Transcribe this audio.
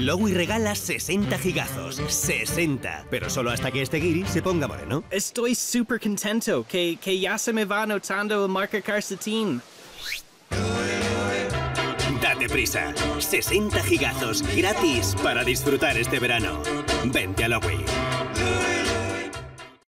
Lowy regala 60 gigazos. 60. Pero solo hasta que este guiri se ponga moreno. Estoy súper contento que, que ya se me va anotando el marca calcetín. Date prisa. 60 gigazos gratis para disfrutar este verano. Vente a Lowy.